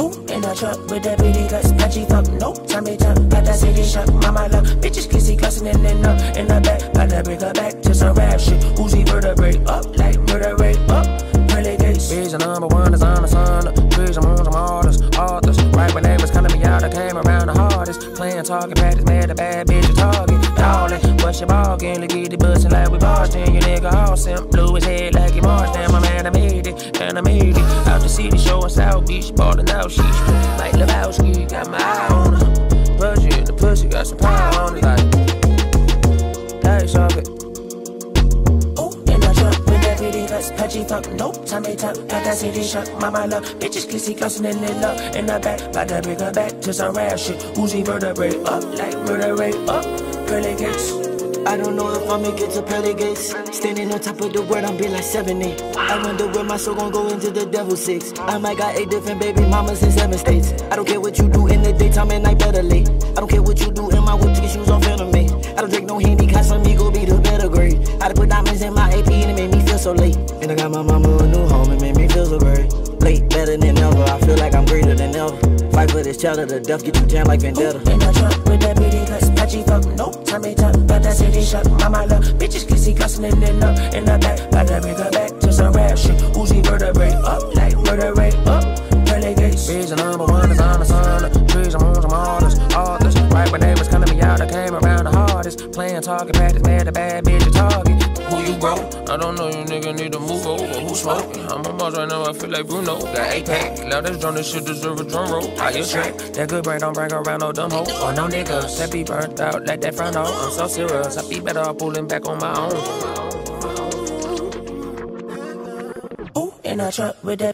in a truck with that pretty guts, patchy fuck, no time it up, got that city shot, mama love, bitches kissy cussing in and up, in the back, got to bring her back to some rap shit, Uzi vertebrae up, like murder rate up. Vision number one is on the sun, vision moons, I'm artists, authors, right when they was calling me out, I came around the hardest, playing talking practice, mad a bad bitch, talking, darling, what's your ball game, look at the bustin' like we Boston, your nigga all simp, blue his head like he marched, damn, my man, I made it, and I made it, out the city showing South Beach, ballin' out, she's like Lebowski, got my eye on her, budget, the pussy got some power on it, like, dice off it. In pretty guts, patchy fuck, no time it up, got that city shot, mama love, bitches kissy cussing in it up, in the back, got to bring her back to some rap shit, Uzi vertebrae up, like murder up, pearly gates. I don't know if I'll make it to gates. Standing on top of the world, I'm be like 70. I wonder where my soul gon' go into the devil six. I might got eight different baby mamas in seven states. I don't care what you do in the daytime and night better late. I don't care what you do in my whip to get shoes on me. I don't drink no Henny, go be the better grade. I done put diamonds in my AP and it made me feel so late. And I got my mama a new home, it made me feel so great. Late, better than ever, I feel like I'm greater than ever. Fight for this child of the death, get you jammed like Vendetta. In a truck with that pretty guts, up, in the back, got to bring her back to some rap shit, Uzi vertebrae up, like murder rate up, gates. Vision number one is on the sun, trees, moons, I'm artists, authors, right when they was calling me out, I came around the hardest, playing talking practice, mad a bad bitch, talking. Who you bro? I don't know you nigga need to move over. Who smoking? I'm on Mars right now, I feel like Bruno. Got eight pack. Now this drum, this shit deserve a drum roll. I get track. That good brain don't bring around no dumb hoe. Or oh, no niggas that be burnt out like that front I'm so serious. I be better off pulling back on my own. In a truck with that